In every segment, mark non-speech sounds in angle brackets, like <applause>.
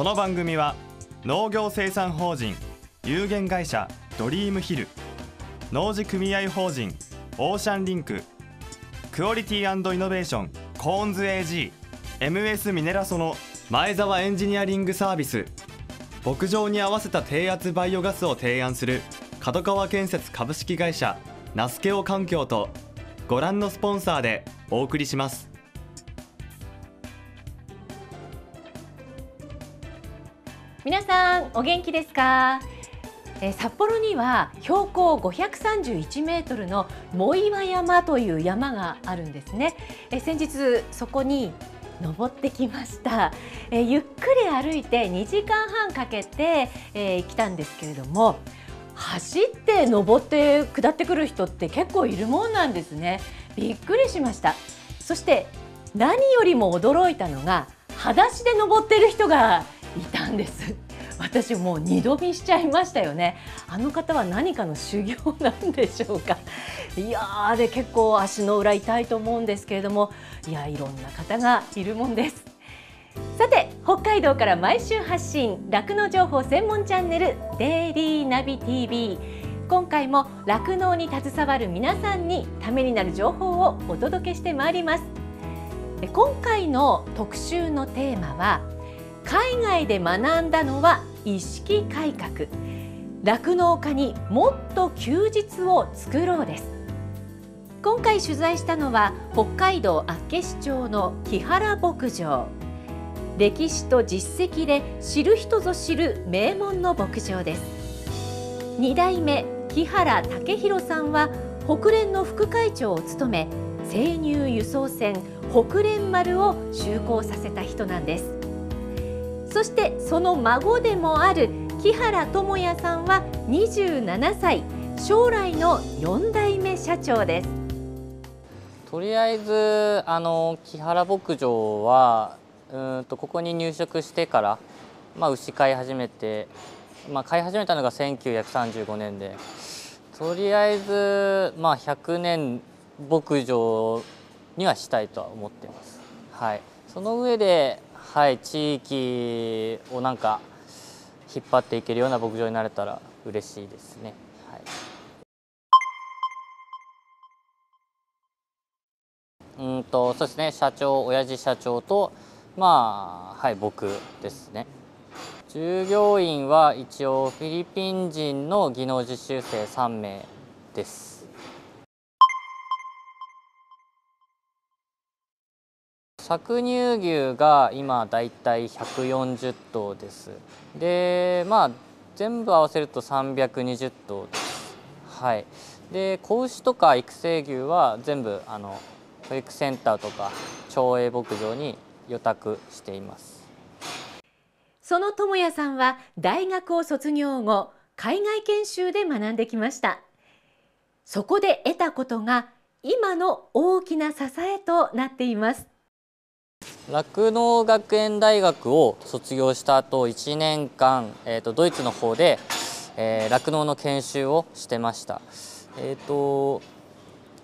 この番組は農業生産法人有限会社ドリームヒル農事組合法人オーシャンリンククオリティイノベーションコーンズ AG MS ミネラソの前澤エンジニアリングサービス牧場に合わせた低圧バイオガスを提案する角川建設株式会社ナスケオ環境とご覧のスポンサーでお送りします。皆さんお元気ですか？え札幌には標高531メートルの藻岩山という山があるんですね。え先日そこに登ってきました、えゆっくり歩いて2時間半かけて、え、来たんですけれども走って登って下ってくる人って結構いるもんなんですね。びっくりしました。そして何よりも驚いたのが裸足で登ってる人がいたんです。私もう二度見しちゃいましたよね。あの方は何かの修行なんでしょうか。いやーで結構足の裏痛いと思うんですけれども。いやいろんな方がいるもんです。さて北海道から毎週発信酪農情報専門チャンネルデイリーナビ TV 今回も酪農に携わる皆さんにためになる情報をお届けしてまいります。今回の特集のテーマは海外で学んだのは意識改革。酪農家にもっと休日を作ろうです。今回取材したのは北海道厚岸町の木原牧場。歴史と実績で知る人ぞ知る名門の牧場です。2代目木原武弘さんは北連の副会長を務め生乳輸送船北連丸を就航させた人なんです。そしてその孫でもある木原智也さんは27歳将来の4代目社長ですとりあえずあの木原牧場はうんとここに入植してから、まあ、牛飼い始めて、まあ、飼い始めたのが1935年でとりあえず、まあ、100年牧場にはしたいとは思ってます。はい、その上ではい地域をなんか引っ張っていけるような牧場になれたら嬉しいですね。はい、うんとそうですね社長親父社長とまあはい僕ですね。従業員は一応フィリピン人の技能実習生3名です。搾乳牛が今だいたい140頭です。でまあ全部合わせると320頭です。はい。で子牛とか育成牛は全部あの保育センターとか町営牧場に予託しています。その智也さんは大学を卒業後海外研修で学んできました。そこで得たことが今の大きな支えとなっています。酪農学園大学を卒業した後1年間、えーと、ドイツの方で酪農、えー、の研修をしてました。えーと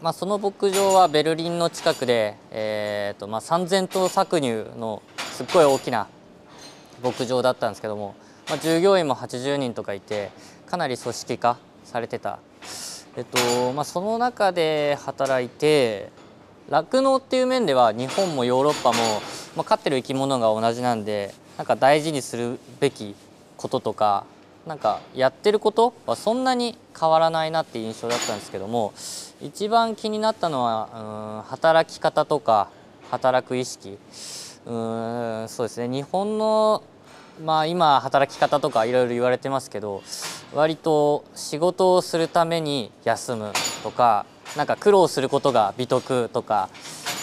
まあ、その牧場はベルリンの近くで、えーとまあ、3000頭搾乳のすっごい大きな牧場だったんですけども、まあ、従業員も80人とかいてかなり組織化されてた、えっとまあ、その中で働いて酪農っていう面では日本もヨーロッパも、まあ、飼ってる生き物が同じなんでなんか大事にするべきこととかなんかやってることはそんなに変わらないなっていう印象だったんですけども一番気になったのはうん働き方とか働く意識。うんそうですね。日本のまあ今働き方とかいろいろ言われてますけど割と仕事をするために休むとかなんか苦労することが美徳とか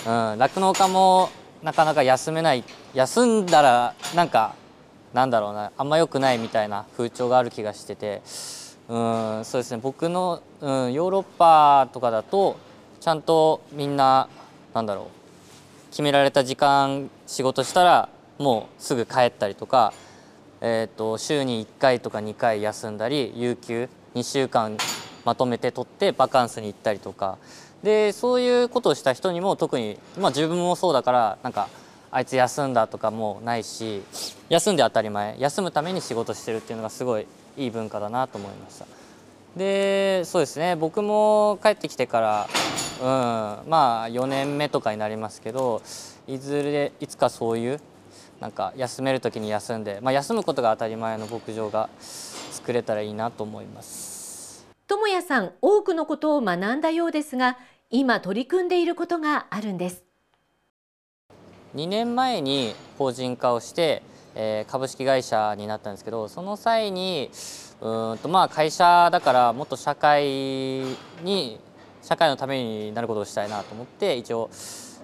酪農、うん、家もなかなか休めない休んだらなんかなんだろうなあんま良くないみたいな風潮がある気がしててうんそうですね。僕の、うん、ヨーロッパとかだとちゃんとみんななんだろう決められた時間仕事したらもうすぐ帰ったりとか、えーと週に1回とか2回休んだり有給2週間まとめて取ってバカンスに行ったりとか。でそういうことをした人にも特に、まあ、自分もそうだからなんかあいつ休んだとかもないし休んで当たり前休むために仕事してるっていうのがすごいいい文化だなと思いました。でそうですね僕も帰ってきてからうんまあ4年目とかになりますけどいずれいつかそういうなんか休める時に休んで、まあ、休むことが当たり前の牧場が作れたらいいなと思います。智也さん多くのことを学んだようですが今取り組んでいることがあるんです。2年前に法人化をして、えー、株式会社になったんですけどその際にうんとまあ会社だからもっと社会に社会のためになることをしたいなと思って一応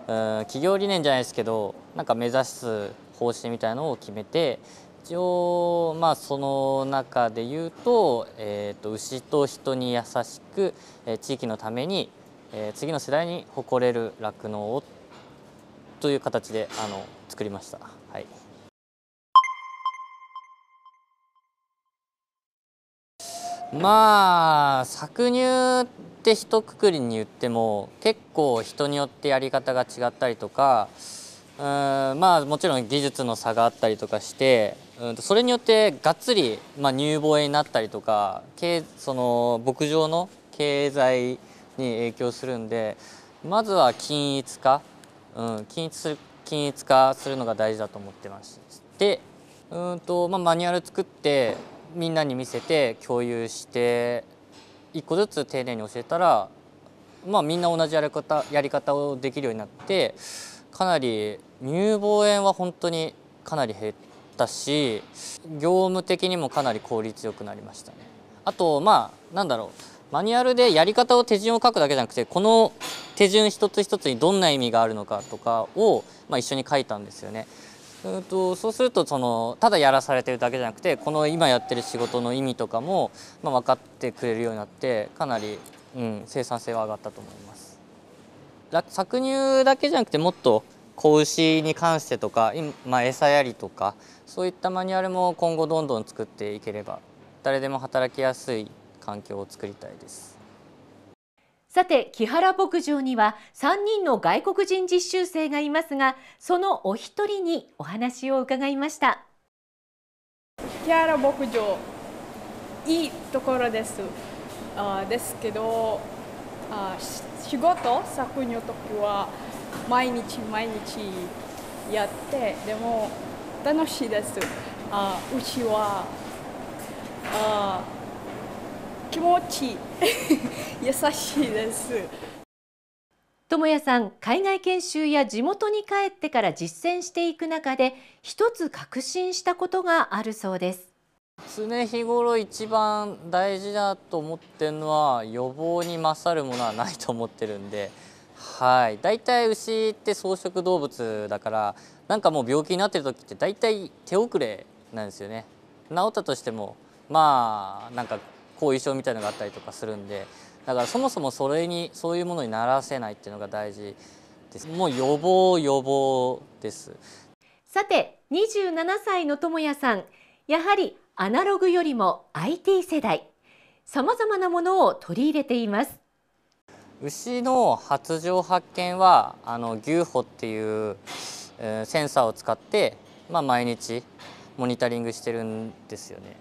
うん企業理念じゃないですけどなんか目指す方針みたいなのを決めて一応まあその中で言うと,、えーと、牛と人に優しく、え、地域のために、え、次の世代に誇れる酪農をという形であの作りました。はいまあ搾乳って一括りに言っても結構人によってやり方が違ったりとかうんまあもちろん技術の差があったりとかしてうんそれによってがっつり、まあ、乳房炎になったりとかその牧場の経済に影響するんでまずは均一化うん、均一する均一化するのが大事だと思ってましてうんと、まあ、マニュアル作ってみんなに見せて共有して一個ずつ丁寧に教えたら、まあ、みんな同じやり方やり方をできるようになってかなり乳房炎は本当にかなり減ってたし業務的にもかなり効率よくなりましたね。あとまあなんだろうマニュアルでやり方を手順を書くだけじゃなくてこの手順一つ一つにどんな意味があるのかとかを、まあ、一緒に書いたんですよね。うとそうするとそのただやらされてるだけじゃなくてこの今やってる仕事の意味とかも、まあ、分かってくれるようになってかなり、うん、生産性は上がったと思います。搾乳だけじゃなくてもっと子牛に関してとか、まあ、餌やりとかそういったマニュアルも今後どんどん作っていければ誰でも働きやすい環境を作りたいです。さて木原牧場には3人の外国人実習生がいますがそのお一人にお話を伺いました。木原牧場いいところです。あですけどあ仕事？搾乳の時は毎日毎日やってでも楽しいです。あうちはあ気持ちいい <laughs> 優しいです。智也さん海外研修や地元に帰ってから実践していく中で一つ確信したことがあるそうです。常日頃一番大事だと思ってるのは予防に勝るものはないと思ってるんではい。大体牛って草食動物だからなんかもう病気になってる時って大体手遅れなんですよね。治ったとしてもまあなんか後遺症みたいのがあったりとかするんでだからそもそもそれにそういうものにならせないっていうのが大事です。もう予防予防です。さて27歳の智也さん。やはりアナログよりも IT 世代。さまざまなものを取り入れています。牛の発情発見はあの牛歩っていう、センサーを使って、まあ、毎日モニタリングしてるんですよね。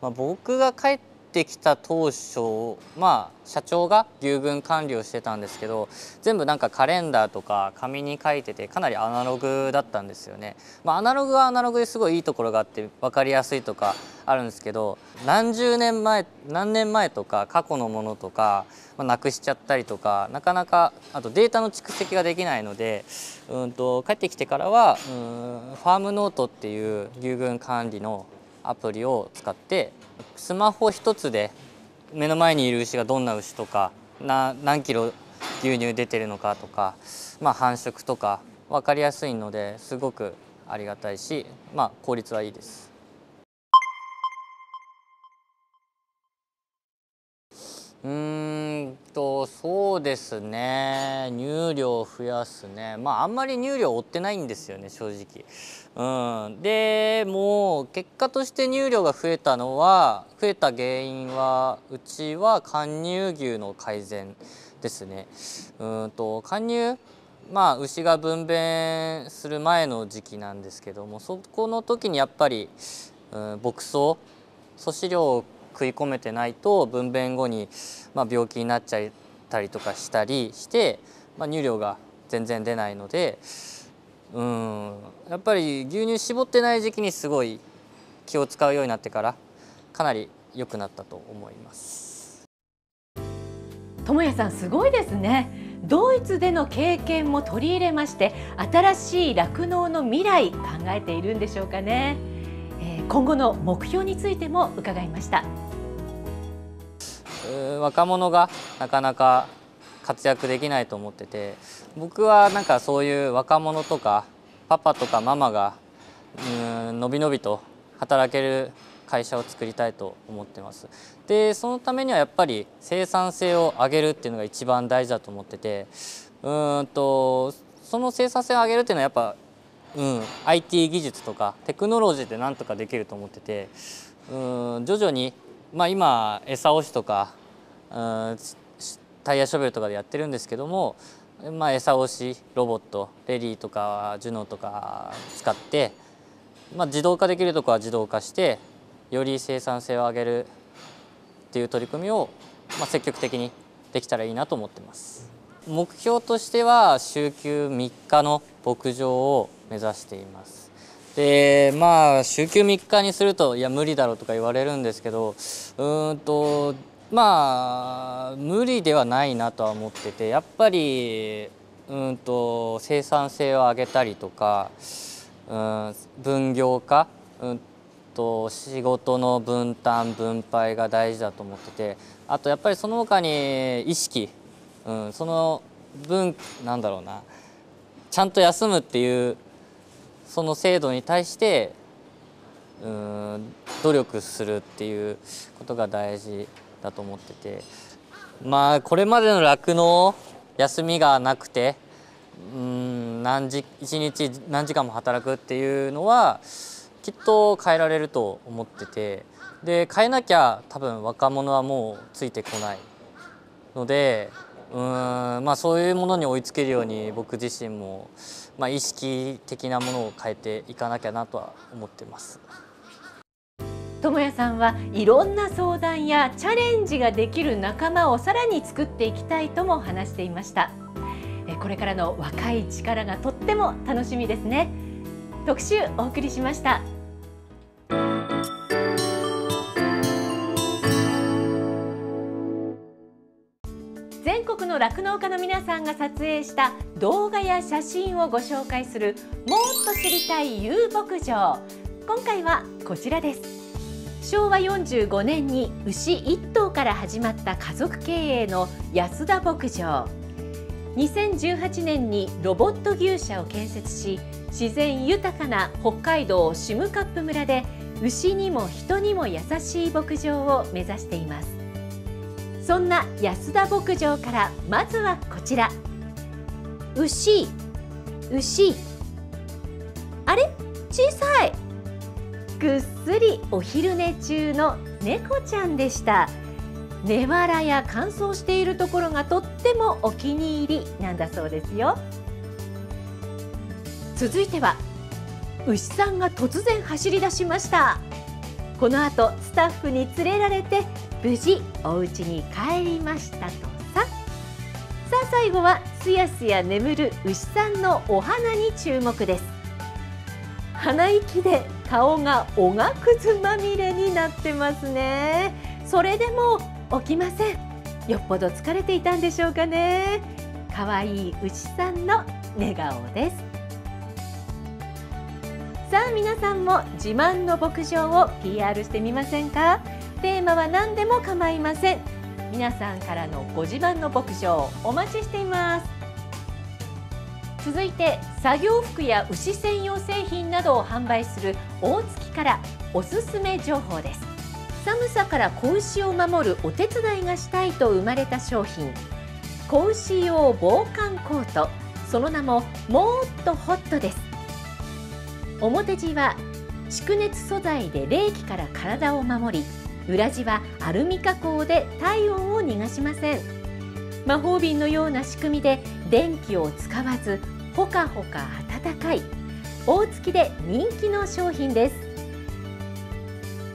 まあ、僕が帰っててきた当初まあ社長が牛群管理をしてたんですけど全部なんかカレンダーとか紙に書いててかなりアナログだったんですよね。まあ、アナログはアナログですごいいいところがあって分かりやすいとかあるんですけど何十年前何年前とか過去のものとか、まあ、なくしちゃったりとかなかなかあとデータの蓄積ができないのでうんと帰ってきてからはうんファームノートっていう牛群管理のアプリを使ってスマホ一つで目の前にいる牛がどんな牛とかな何キロ牛乳出てるのかとか、まあ、繁殖とか分かりやすいのですごくありがたいし、まあ、効率はいいです。うんとそうですね乳量を増やすねまああんまり乳量追ってないんですよね正直。うん、でもう結果として乳量が増えたのは増えた原因はうちは貫乳牛の改善ですね。うんと貫乳まあ牛が分娩する前の時期なんですけどもそこの時にやっぱり、うん、牧草粗飼料を食い込めてないと分娩後に、まあ、病気になっちゃったりとかしたりして、まあ、乳量が全然出ないのでうんやっぱり牛乳絞ってない時期にすごい気を使うようになってからかなり良くなったと思います。智也さんすごいですね。ドイツでの経験も取り入れまして新しい酪農の未来考えているんでしょうかね、え、今後の目標についても伺いました若者がなかなか活躍できないと思ってて僕はなんかそういう若者とかパパとかママがうんのびのびと働ける会社を作りたいと思ってます。でそのためにはやっぱり生産性を上げるっていうのが一番大事だと思っててうんとその生産性を上げるっていうのはやっぱ、うん、IT 技術とかテクノロジーでなんとかできると思っててうん徐々に、まあ、今餌押しとかタイヤショベルとかでやってるんですけども、まあ、餌押しロボットレリーとかジュノとか使って、まあ、自動化できるとこは自動化してより生産性を上げるっていう取り組みを、まあ、積極的にできたらいいなと思ってます。目標としては週休3日の牧場を目指しています。でまあ週休3日にするといや無理だろうとか言われるんですけどうんとまあ無理ではないなとは思っててやっぱりうんと生産性を上げたりとか、うん、分業化、うんと仕事の分担分配が大事だと思っててあとやっぱりその他に意識、うん、その分なんだろうなちゃんと休むっていうその制度に対してうん努力するっていうことが大事だと思っててまあこれまでの酪農休みがなくてうん何時1日何時間も働くっていうのはきっと変えられると思っててで変えなきゃ多分若者はもうついてこないのでうんまあそういうものに追いつけるように僕自身も、まあ、意識的なものを変えていかなきゃなとは思ってます。智也さんはいろんな相談やチャレンジができる仲間をさらに作っていきたいとも話していました。これからの若い力がとっても楽しみですね。特集お送りしました。全国の酪農家の皆さんが撮影した動画や写真をご紹介するもっと知りたい遊牧場。今回はこちらです。昭和45年に牛1頭から始まった家族経営の安田牧場。2018年にロボット牛舎を建設し自然豊かな北海道シムカップ村で牛にも人にも優しい牧場を目指しています。そんな安田牧場からまずはこちら。牛。牛。あれ？小さい。ぐっすりお昼寝中の猫ちゃんでした。寝腹や乾燥しているところがとってもお気に入りなんだそうですよ。続いては牛さんが突然走り出しました。この後スタッフに連れられて無事お家に帰りましたとさ。さあ最後はすやすや眠る牛さんのお花に注目です。鼻息で顔がおがくずまみれになってますね。それでも起きません。よっぽど疲れていたんでしょうかね。可愛い牛さんの寝顔です。さあ皆さんも自慢の牧場を PR してみませんか？テーマは何でも構いません。皆さんからのご自慢の牧場お待ちしています。続いて作業服や牛専用製品などを販売する大月からおすすめ情報です。寒さから子牛を守るお手伝いがしたいと生まれた商品。子牛用防寒コート。その名ももっとホットです。表地は蓄熱素材で冷気から体を守り裏地はアルミ加工で体温を逃がしません。魔法瓶のような仕組みで電気を使わずほかほか暖かい大月で人気の商品です。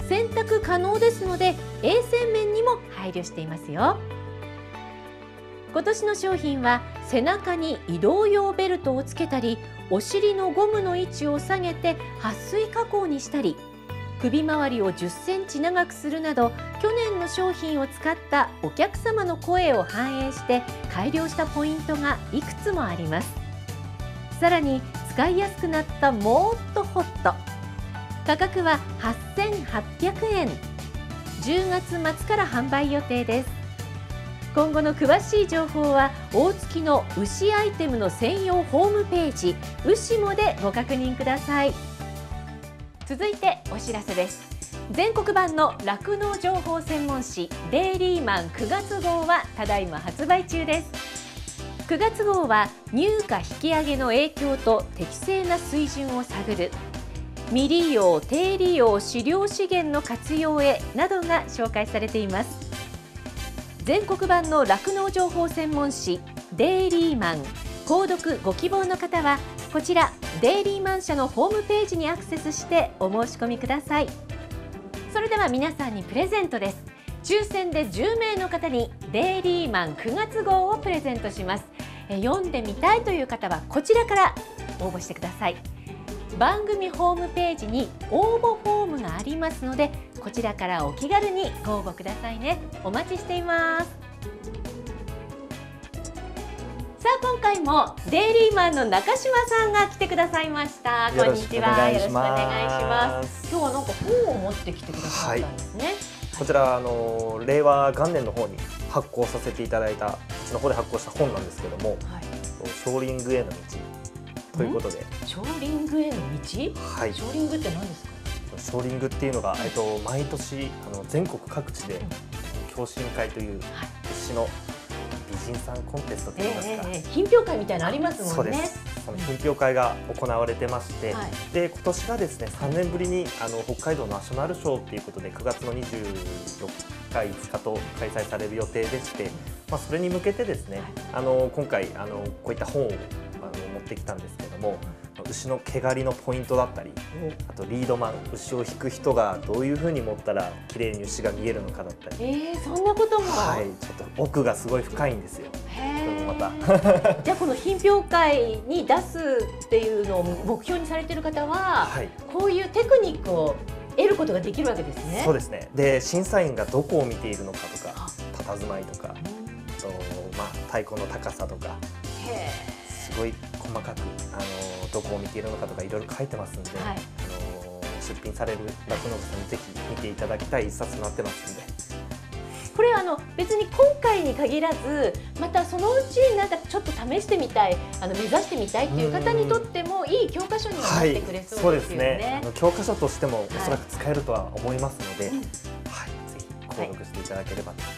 洗濯可能ですので衛生面にも配慮していますよ。今年の商品は背中に移動用ベルトをつけたりお尻のゴムの位置を下げて撥水加工にしたり首周りを10センチ長くするなど去年の商品を使ったお客様の声を反映して改良したポイントがいくつもあります。さらに使いやすくなったもっとホット。価格は8800円。10月末から販売予定です。今後の詳しい情報は大月の牛アイテムの専用ホームページ。牛もでご確認ください。続いてお知らせです。全国版の酪農情報専門誌デイリーマン9月号はただいま発売中です。9月号は入荷引き上げの影響と適正な水準を探る。未利用低利用飼料資源の活用へなどが紹介されています。全国版の酪農情報専門誌デイリーマン。購読ご希望の方はこちらデイリーマン社のホームページにアクセスしてお申し込みください。それでは皆さんにプレゼントです。抽選で10名の方にデイリーマン9月号をプレゼントします。読んでみたいという方はこちらから応募してください。番組ホームページに応募フォームがありますのでこちらからお気軽にご応募くださいね。お待ちしています。さあ今回もデイリーマンの中島さんが来てくださいました。こんにちは。よろしくお願いします。今日はなんか本を持ってきてくださったんですね、はい、こちらあの令和元年の方に発行させていただいたうちの方で発行した本なんですけども、はい、ショーリングへの道ということで。ショーリングへの道？はい。ショーリングって何ですか？ショーリングっていうのが、えっと、毎年あの全国各地で共進会という牛の美人さんコンテストといいますか、えー、品評会みたいなのありますもんね。その品評会が行われてまして、はい、で今年がですね3年ぶりにあの北海道ナショナルショーということで9月の24日5日と開催される予定でして、まあ、それに向けてですね、はい、あの今回あのこういった本をあの持ってきたんですけども。牛の毛刈りのポイントだったりあとリードマン牛を引く人がどういうふうに持ったら綺麗に牛が見えるのかだったり。えー、そんなことも。はい。ちょっと奥がすごい深いんですよまた。<laughs> じゃあこの品評会に出すっていうのを目標にされてる方は、はい、こういうテクニックを得ることができるわけですね。そうですね。で審査員がどこを見ているのかとか佇まいとかと、まあ、太鼓の高さとかすごい細かくあのどこを見ているのかとかいろいろ書いてますんで、はい、あの出品される酪農家さんにぜひ見ていただきたい一冊になってますんで。これあの別に今回に限らずまたそのうちなんかちょっと試してみたいあの目指してみたいっていう方にとってもいい教科書にはなってくれそうですよね。はい、ね。あの教科書としてもおそらく使えるとは思いますので、はい、はい、ぜひ購読していただければと、はい、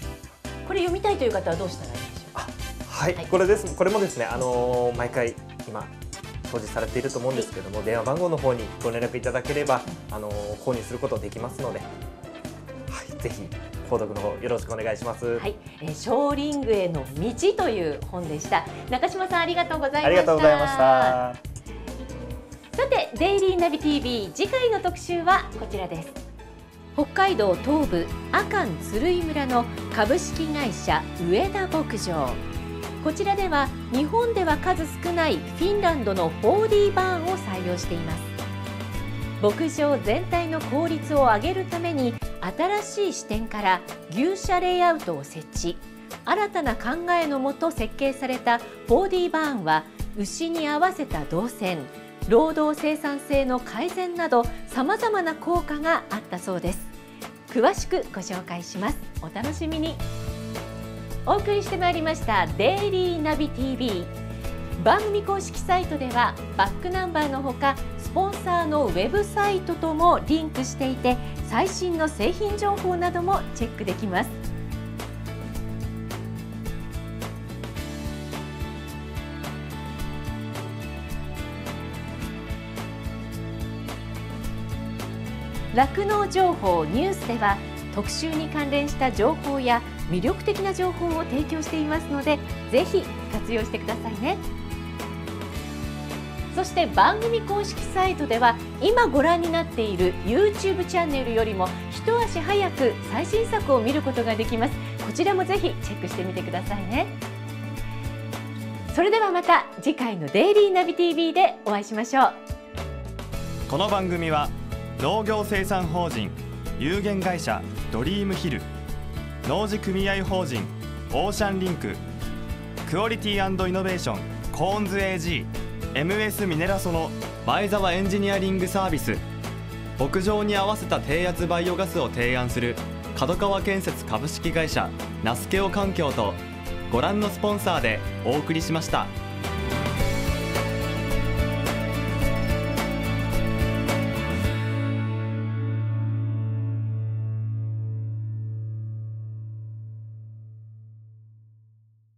これ読みたいという方はどうしたらいいでしょうか？はい、これです。これもですねあのー、毎回今表示されていると思うんですけども、電話番号の方にご連絡いただければ、あの購入することできますので、はい、ぜひ購読の方よろしくお願いします。はい、えー、ショーリングへの道という本でした。中島さんありがとうございました。ありがとうございました。さて、デイリーナビ TV 次回の特集はこちらです。北海道東部阿寒鶴居村の株式会社上田牧場。こちらでは日本では数少ないフィンランドの 4D バーンを採用しています牧場全体の効率を上げるために新しい視点から牛舎レイアウトを設置。新たな考えのもと設計された 4D バーンは牛に合わせた動線労働生産性の改善などさまざまな効果があったそうです。詳しくご紹介します。お楽しみに。お送りしてまいりました「デイリーナビ TV」番組公式サイトではバックナンバーのほかスポンサーのウェブサイトともリンクしていて最新の製品情報などもチェックできます。酪農情報ニュースでは特集に関連した情報や魅力的な情報を提供していますのでぜひ活用してくださいねそして番組公式サイトでは今ご覧になっている YouTube チャンネルよりも一足早く最新作を見ることができます。こちらもぜひチェックしてみてくださいね。それではまた次回のデイリーナビ TV でお会いしましょう。この番組は農業生産法人有限会社ドリームヒル農事組合法人オーシャンリンククオリティイノベーションコーンズ AG MS ミネラソの前澤エンジニアリングサービス牧場に合わせた低圧バイオガスを提案する角川建設株式会社ナスケオ環境とご覧のスポンサーでお送りしました。